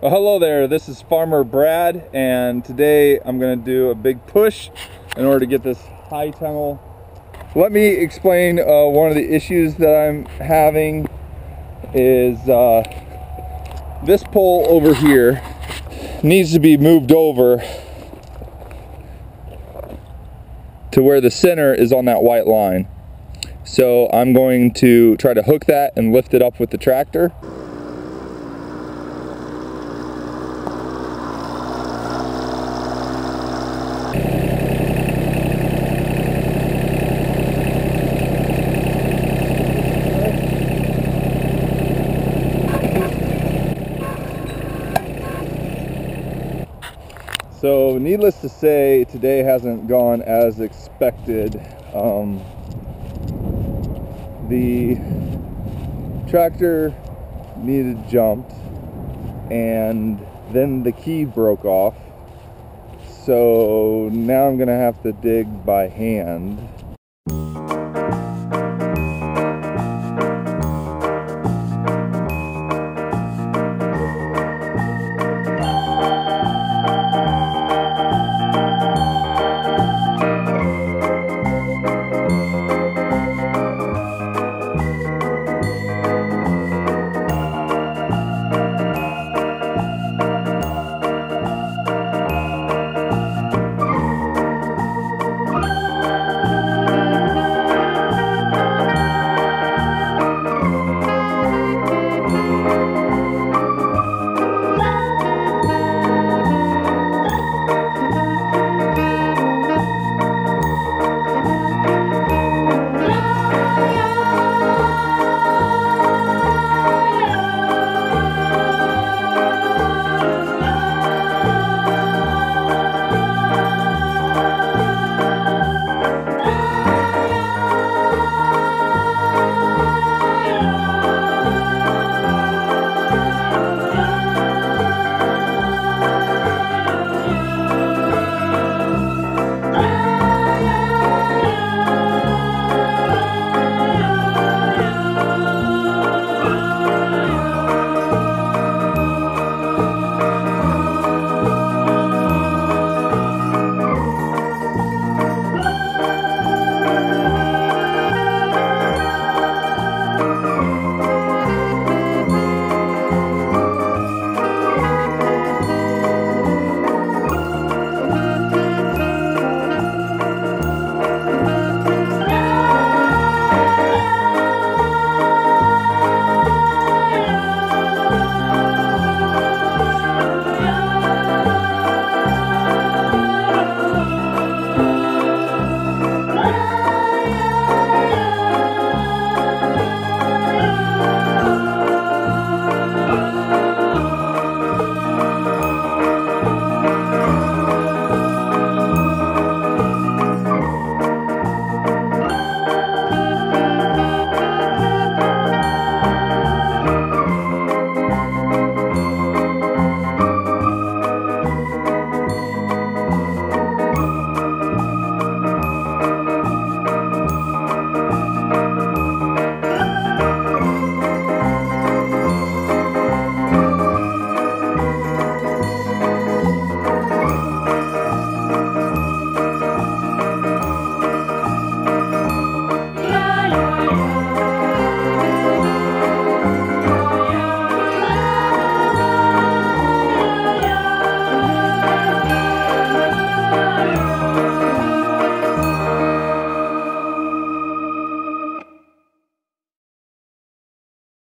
Well, hello there, this is Farmer Brad, and today I'm going to do a big push in order to get this high tunnel. Let me explain uh, one of the issues that I'm having is uh, this pole over here needs to be moved over to where the center is on that white line. So I'm going to try to hook that and lift it up with the tractor. So needless to say, today hasn't gone as expected. Um, the tractor needed jumped and then the key broke off. So now I'm gonna have to dig by hand